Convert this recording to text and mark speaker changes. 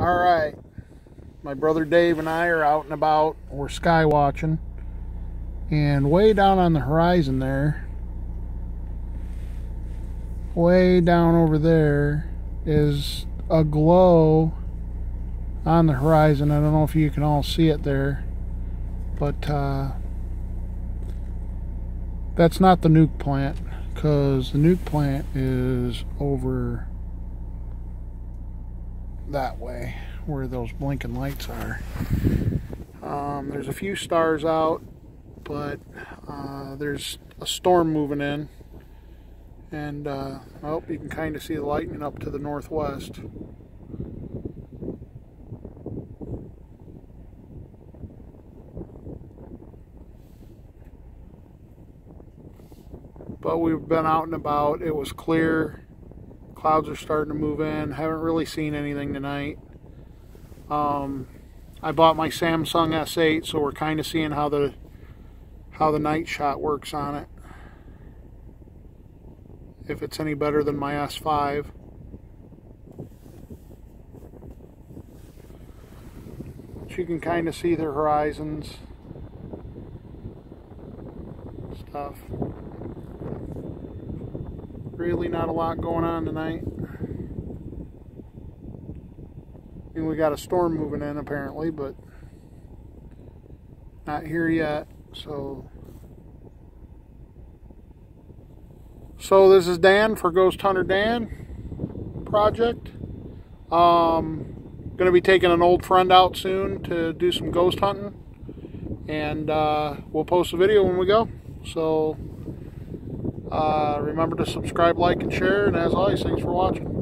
Speaker 1: All right. My brother Dave and I are out and about. We're sky watching. And way down on the horizon there, way down over there, is a glow on the horizon. I don't know if you can all see it there, but uh, that's not the nuke plant because the nuke plant is over that way where those blinking lights are. Um, there's a few stars out, but uh, there's a storm moving in. And, uh, oh, you can kind of see the lightning up to the northwest. But we've been out and about. It was clear. Clouds are starting to move in. Haven't really seen anything tonight. Um, I bought my Samsung S8, so we're kind of seeing how the how the night shot works on it. If it's any better than my S5. So you can kind of see the horizons stuff. Really not a lot going on tonight. And we got a storm moving in apparently, but not here yet. So So this is Dan for Ghost Hunter Dan project. Um gonna be taking an old friend out soon to do some ghost hunting. And uh, we'll post a video when we go. So uh, remember to subscribe, like, and share. And as always, thanks for watching.